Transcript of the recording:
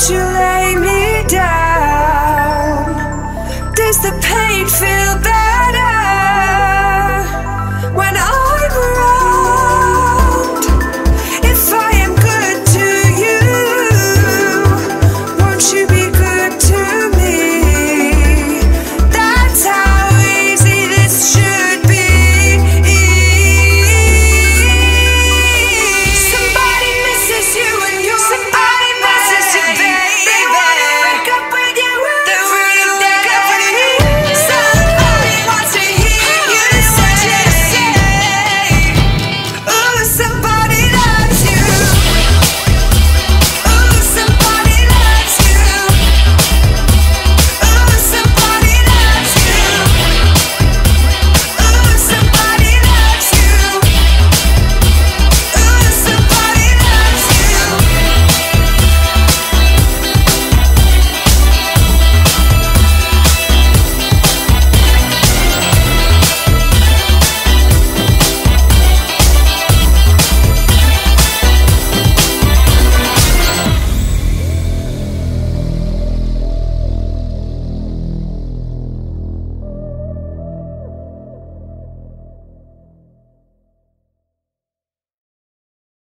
Won't you lay me down? Does the pain feel?